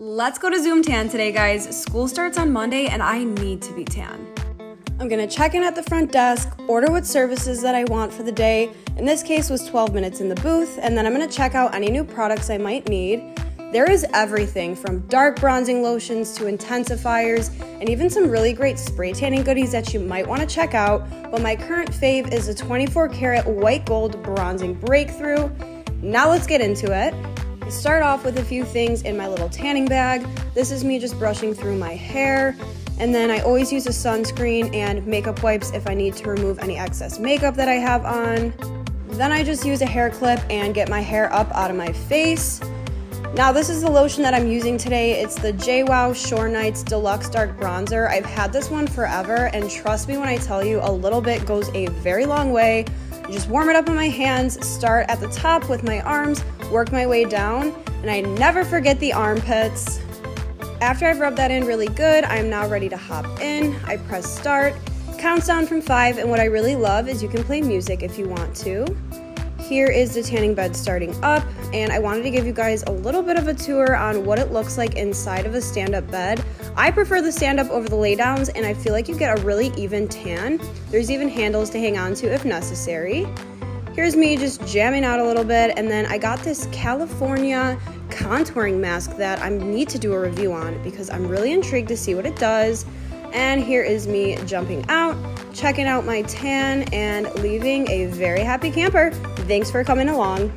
Let's go to Zoom Tan today, guys. School starts on Monday and I need to be tan. I'm gonna check in at the front desk, order what services that I want for the day. In this case was 12 minutes in the booth, and then I'm gonna check out any new products I might need. There is everything from dark bronzing lotions to intensifiers, and even some really great spray tanning goodies that you might wanna check out. But my current fave is a 24 karat white gold bronzing breakthrough. Now let's get into it. Start off with a few things in my little tanning bag. This is me just brushing through my hair. And then I always use a sunscreen and makeup wipes if I need to remove any excess makeup that I have on. Then I just use a hair clip and get my hair up out of my face. Now this is the lotion that I'm using today. It's the JWoww Shore Nights Deluxe Dark Bronzer. I've had this one forever and trust me when I tell you a little bit goes a very long way. just warm it up in my hands, start at the top with my arms, work my way down, and I never forget the armpits. After I've rubbed that in really good, I'm now ready to hop in. I press start, counts down from five, and what I really love is you can play music if you want to. Here is the tanning bed starting up, and I wanted to give you guys a little bit of a tour on what it looks like inside of a stand-up bed. I prefer the stand-up over the laydowns, and I feel like you get a really even tan. There's even handles to hang on to if necessary. Here's me just jamming out a little bit, and then I got this California contouring mask that I need to do a review on because I'm really intrigued to see what it does. And here is me jumping out, checking out my tan, and leaving a very happy camper. Thanks for coming along.